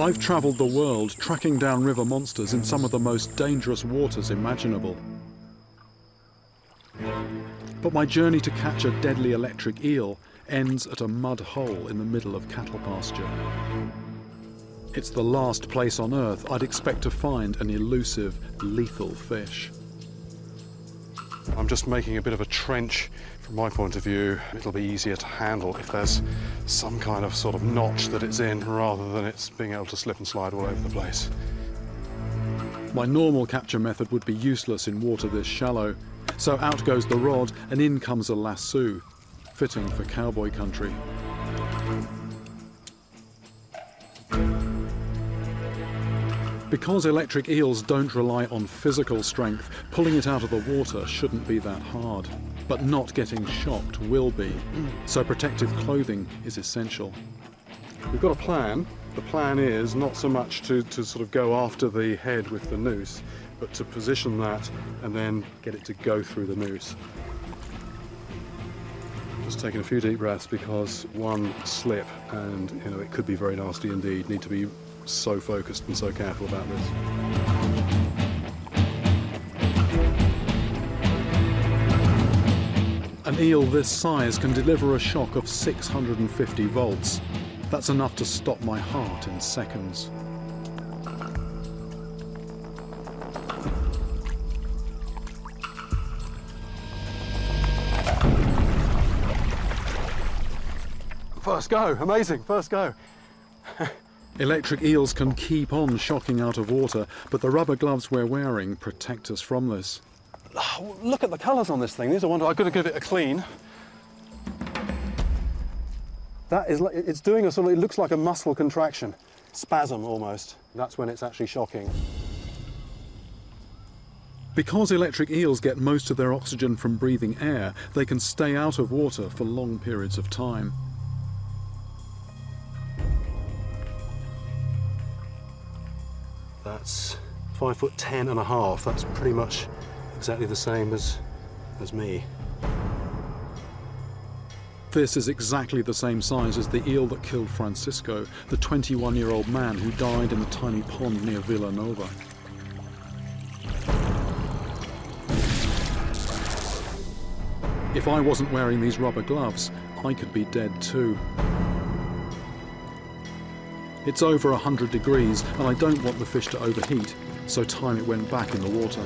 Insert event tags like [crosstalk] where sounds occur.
I've travelled the world tracking down river monsters in some of the most dangerous waters imaginable. But my journey to catch a deadly electric eel ends at a mud hole in the middle of cattle pasture. It's the last place on Earth I'd expect to find an elusive, lethal fish. Just making a bit of a trench from my point of view. It'll be easier to handle if there's some kind of sort of notch that it's in rather than it's being able to slip and slide all over the place. My normal capture method would be useless in water this shallow, so out goes the rod and in comes a lasso, fitting for cowboy country. Because electric eels don't rely on physical strength, pulling it out of the water shouldn't be that hard. But not getting shocked will be. So protective clothing is essential. We've got a plan. The plan is not so much to, to sort of go after the head with the noose, but to position that and then get it to go through the noose. Just taking a few deep breaths because one slip and you know it could be very nasty indeed. Need to be so focused and so careful about this. An eel this size can deliver a shock of 650 volts. That's enough to stop my heart in seconds. First go, amazing, first go. [laughs] Electric eels can keep on shocking out of water, but the rubber gloves we're wearing protect us from this. Oh, look at the colours on this thing. These are wonderful. I'm going to give it a clean. That is, like- it's doing a sort of, it looks like a muscle contraction, spasm almost. That's when it's actually shocking. Because electric eels get most of their oxygen from breathing air, they can stay out of water for long periods of time. That's five foot ten and a half. That's pretty much exactly the same as, as me. This is exactly the same size as the eel that killed Francisco, the 21 year old man who died in the tiny pond near Villanova. If I wasn't wearing these rubber gloves, I could be dead too. It's over 100 degrees, and I don't want the fish to overheat, so time it went back in the water.